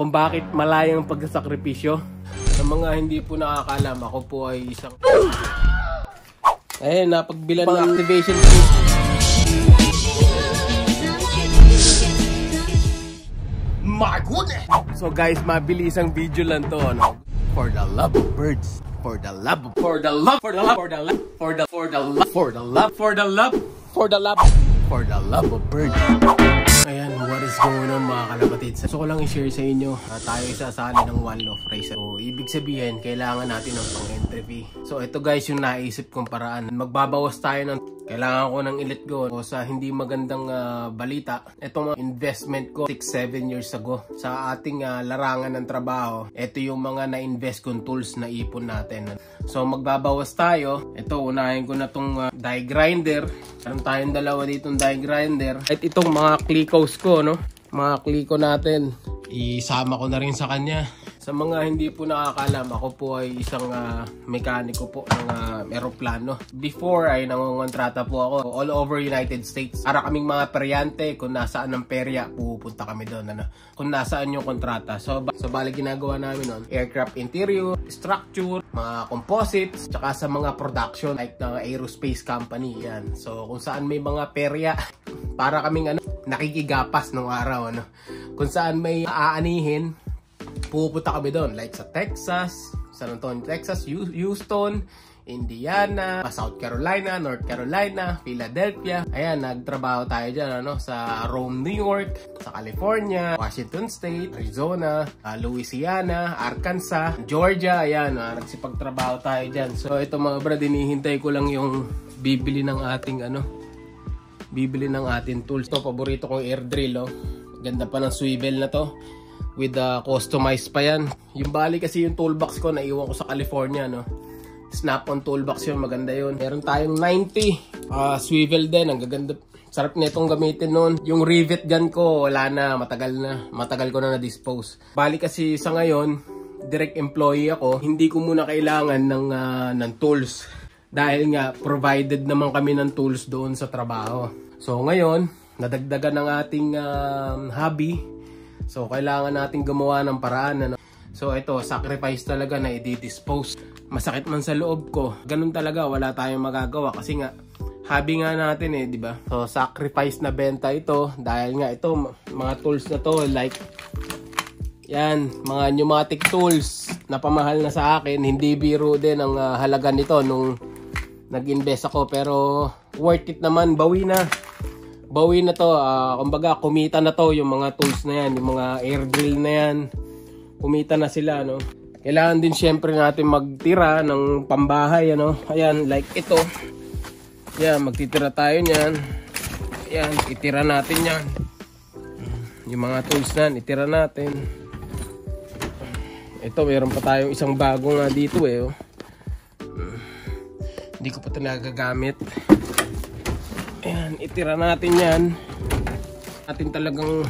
kung bakit malayang pagsasakripisyo. Sa mga hindi po nakakalam, ako po ay isang... Eh, napagbilan ng activation kit. My goodness! So guys, mabilis ang video lang to, ano? For the love of birds. For the love. For the love... For the love... For the love... For the... For the love... For the love... For the love... For the love... For the love of birds. Is going on mga kalapatid? Gusto ko lang i-share sa inyo na tayo isasali ng one loaf race. So, ibig sabihin, kailangan natin ng pang-entry fee. So, ito guys yung naisip kong paraan. Magbabawas tayo ng kailangan ko ng ilit go o sa hindi magandang ah, balita. Itong mga investment ko 6-7 years ago sa ating ah, larangan ng trabaho. Ito yung mga na-invest kong tools na ipon natin. So magbabawas tayo. Ito unahin ko na tong ah, die grinder. Meron tayong dalawa ditong die grinder. At itong mga clicos ko no. Mga clicko natin. Isama ko na rin sa kanya. Sa mga hindi po nakakalam, ako po ay isang ah, mekaniko po ng uh, eroplano. Before ay nangongontrata po ako all over United States. Para kaming mga peryante, kung nasaan ang perya, pupunta kami doon. Ano? Kung nasaan yung kontrata. So, ba- so bali ginagawa namin noon, aircraft interior, structure, mga composites, tsaka sa mga production like ng aerospace company. Yan. So, kung saan may mga perya, para kaming ano, nakikigapas nung araw. Ano? Kung saan may aanihin, pupunta kami doon. Like sa Texas, San Antonio, Texas, Houston, Indiana, South Carolina, North Carolina, Philadelphia. Ayan, nagtrabaho tayo dyan ano, sa Rome, New York, sa California, Washington State, Arizona, ah, Louisiana, Arkansas, Georgia. Ayan, ah, nagsipagtrabaho tayo dyan. So ito mga brad, hinihintay ko lang yung bibili ng ating ano, bibili ng ating tools. Ito, paborito kong air drill. Oh. Ganda pa ng swivel na to. With the customized pa yan. Yung bali kasi yung toolbox ko, naiwan ko sa California. No? Snap-on toolbox yun, maganda yun. Meron tayong 90. ah swivel din, ang gaganda. Sarap nitong gamitin noon. Yung rivet gun ko, wala na, matagal na. Matagal ko na na-dispose. Bali kasi sa ngayon, direct employee ako, hindi ko muna kailangan ng, ah, ng tools. Dahil nga, provided naman kami ng tools doon sa trabaho. So ngayon, nadagdagan ng ating um, hobby. So kailangan nating gumawa ng paraan. Ano? So ito, sacrifice talaga na i-dispose. Masakit man sa loob ko. Ganun talaga, wala tayong magagawa. Kasi nga, hobby nga natin eh, di ba? So sacrifice na benta ito. Dahil nga ito, mga tools na to, like yan, mga pneumatic tools na pamahal na sa akin. Hindi biro din ang ah, halaga nito nung nag-invest ako pero worth it naman bawi na bawi na to ah, kumbaga kumita na to yung mga tools na yan yung mga air drill na yan. Kumita na sila no? Kailangan din syempre natin magtira ng pambahay ano? Ayan like ito. Yan magtitira tayo niyan. Yan itira natin yan. Yung mga tools na itira natin. Ito meron pa tayong isang bago nga dito eh oh. Hindi ko pa ito nagagamit. Ayan, itira natin yan. Atin talagang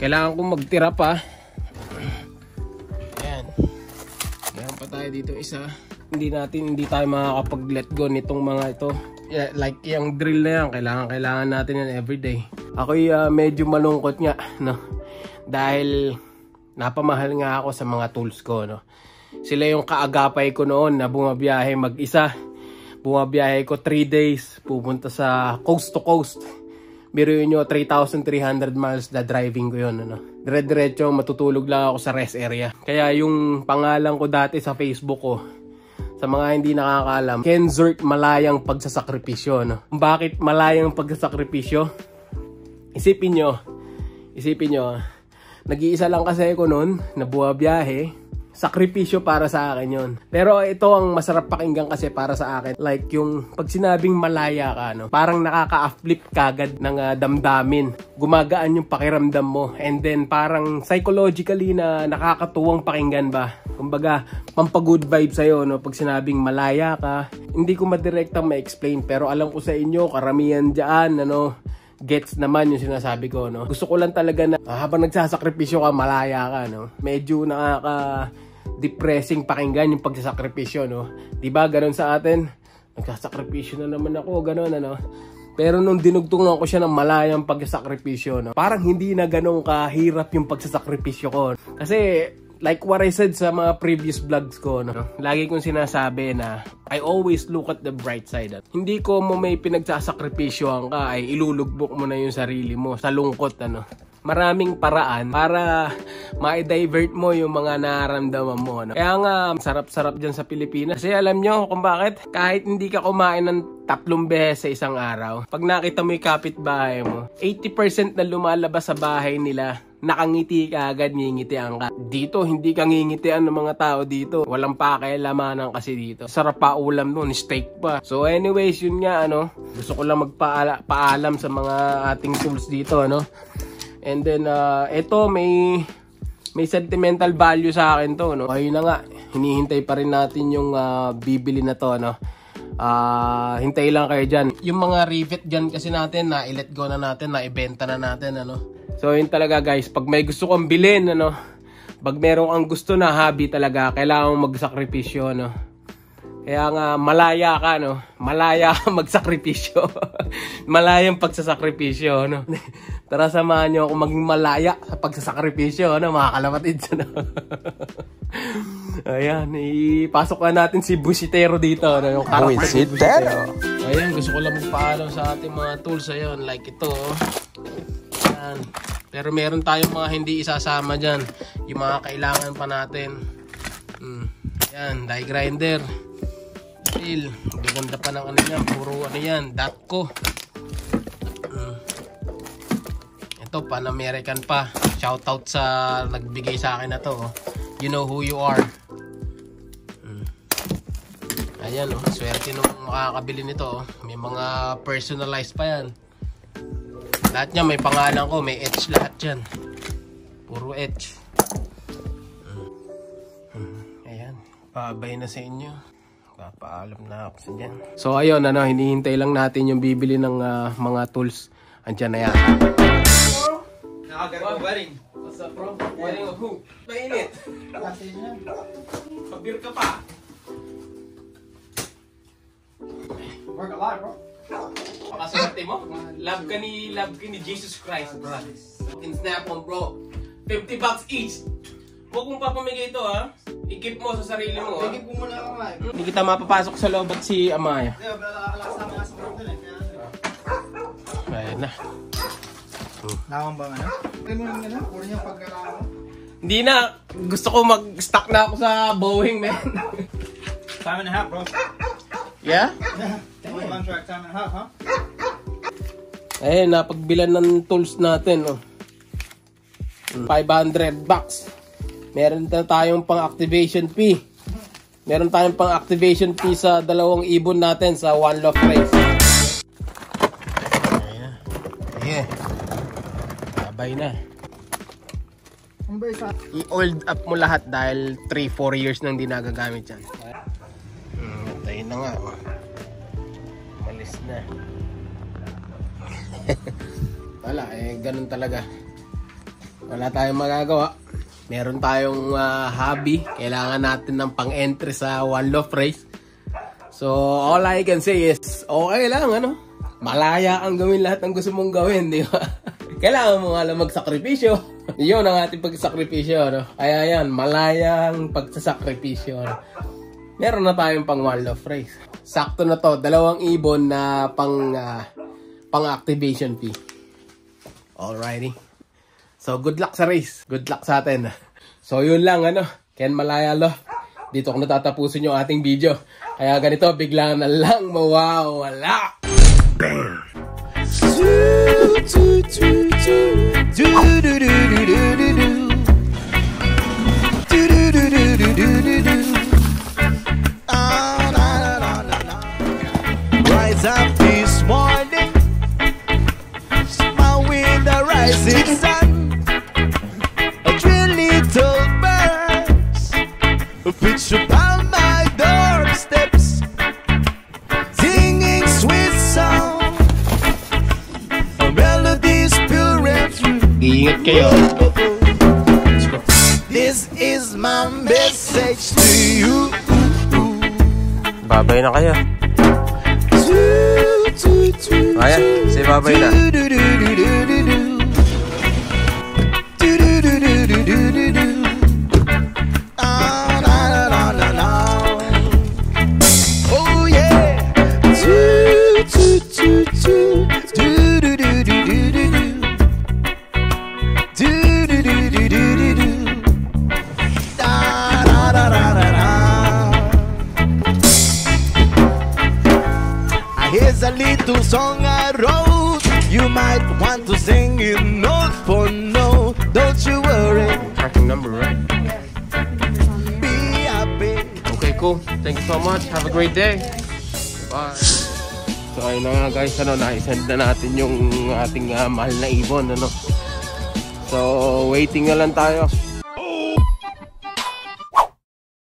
kailangan kong magtira pa. Ayan. Meron pa tayo dito isa. Hindi natin, hindi tayo makakapag-let go nitong mga ito. Yeah, like yung drill na yan, kailangan, kailangan natin yan everyday. Ako'y uh, medyo malungkot nga, no? Dahil napamahal nga ako sa mga tools ko, no? Sila yung kaagapay ko noon na bumabiyahe mag-isa bumabiyahe ko 3 days pupunta sa coast to coast biruin nyo 3,300 miles na driving ko yun ano. dire-diretso matutulog lang ako sa rest area kaya yung pangalan ko dati sa facebook ko sa mga hindi nakakaalam Kenzert malayang pagsasakripisyo no? bakit malayang pagsasakripisyo isipin nyo isipin nyo nag-iisa lang kasi ako noon na buwabiyahe sakripisyo para sa akin yon. Pero ito ang masarap pakinggan kasi para sa akin. Like yung pag sinabing malaya ka, no, parang nakaka-flip kagad ng uh, damdamin. Gumagaan yung pakiramdam mo. And then parang psychologically na nakakatuwang pakinggan ba. Kumbaga, pampagood vibe sa'yo, no, pag sinabing malaya ka. Hindi ko madirektang ma-explain pero alam ko sa inyo, karamihan dyan, ano, gets naman yung sinasabi ko, no? Gusto ko lang talaga na ah, habang nagsasakripisyo ka, malaya ka, no? Medyo nakaka depressing pakinggan yung pagsasakripisyo, no? 'Di ba? Ganun sa atin. Nagsasakripisyo na naman ako, ganun ano. Pero nung dinugtungan ko siya ng malayang pagsasakripisyo, no, parang hindi na ganun kahirap yung pagsasakripisyo ko. Kasi like what I said sa mga previous vlogs ko, no, lagi kong sinasabi na I always look at the bright side. At hindi ko mo may pinagsasakripisyohan ka ay ilulugbok mo na yung sarili mo sa lungkot. Ano maraming paraan para ma-divert mo yung mga nararamdaman mo. No? Kaya nga, sarap-sarap dyan sa Pilipinas. Kasi alam nyo kung bakit, kahit hindi ka kumain ng tatlong beses sa isang araw, pag nakita mo yung kapitbahay mo, 80% na lumalabas sa bahay nila, nakangiti ka agad, ngingitian ka. Dito, hindi ka ngingitian ng mga tao dito. Walang pakialamanan kasi dito. Sarap pa ulam nun, steak pa. So anyways, yun nga, ano, gusto ko lang magpaalam sa mga ating tools dito, ano. And then, uh, ito may may sentimental value sa akin to, no? Ayun na nga, hinihintay pa rin natin yung uh, bibili na to, no? Uh, hintay lang kayo dyan. Yung mga rivet dyan kasi natin, na i-let go na natin, na ibenta na natin, ano? So, yun talaga guys, pag may gusto kong bilhin, ano? Pag meron kang gusto na hobby talaga, kailangan mong magsakripisyo, no? Kaya nga, malaya ka, no? Malaya ka magsakripisyo. Malayang pagsasakripisyo, no? Tara samahan nyo ako maging malaya sa pagsasakripisyo, no? Mga kalapatid, no? Ayan, ipasok na natin si Busitero dito, no? Yung karakter Busitero! Ayan, gusto ko lang magpaalam sa ating mga tools, ayun, like ito, oh. Ayan. Pero meron tayong mga hindi isasama dyan. Yung mga kailangan pa natin. Hmm. Ayan, die grinder steel. Gaganda pa ng ano yan. Puro ano yan. Ko. Hmm. Ito, pan-American pa. Shoutout sa nagbigay sa akin na to. Oh. You know who you are. Hmm. Ayan oh. Swerte nung makakabili nito. Oh. May mga personalized pa yan. Lahat niya may pangalan ko. May etch lahat yan. Puro etch. Hmm. Ayan. Pabay na sa inyo. Papaalam na ako sa dyan. So ayun, ano, hinihintay lang natin yung bibili ng uh, mga tools. Andiyan na yan. Nakagano ba rin? What's up bro? Wedding of who? Mainit. Pabir ka pa. Work a lot, bro. Pakaswerte mo. Love ka ni, love ka ni Jesus Christ. Fucking snap on bro. 50 bucks each. Huwag mong papamigay ito ha. I-keep mo sa sarili mo ha. Tigip mo muna ako. Hindi kita mapapasok sa loob at si Amaya. Hindi, balalakas na mga sa eh. Ayan na. Nakang bang ano? Hindi mo lang ano? Puro niya pagkakao. Hindi na. Gusto ko mag-stock na ako sa Boeing, man. Time and a half, bro. yeah? Yeah. One contract, time and a half, huh? Eh, napagbilan ng tools natin, oh. 500 bucks. Meron na tayong pang-activation fee. Meron tayong pang-activation fee sa dalawang ibon natin sa One Love Race. Ayan. Yeah. Sabay na. I-oiled up mo lahat dahil 3-4 years nang di nagagamit yan. Hmm, tayo na nga. Oh. Malis na. Wala, eh, ganun talaga. Wala tayong magagawa meron tayong uh, hobby. Kailangan natin ng pang-entry sa One Love Race. So, all I can say is, okay lang, ano? Malaya ang gawin lahat ng gusto mong gawin, di ba? Kailangan mo nga lang magsakripisyo. Yun ang ating pagsakripisyo, no? Kaya yan, malayang pagsasakripisyo, no? Meron na tayong pang One Love Race. Sakto na to, dalawang ibon na pang, uh, pang activation fee. Alrighty. So, good luck sa race. Good luck sa atin. So, yun lang, ano. Ken Malaya Love. Dito ko natatapusin yung ating video. Kaya ganito, bigla na lang mawawala. Bam! Message to you. Babay na kayo. Toot, toot, Kaya, say bye-bye na. Oh Don't you worry, Tracking number, right? be happy. Okay, cool. Thank you so much. Have a great day. Bye. So ayun na nga guys, ano, na-send na natin yung ating ah, mahal na ibon, ano. So, waiting na lang tayo.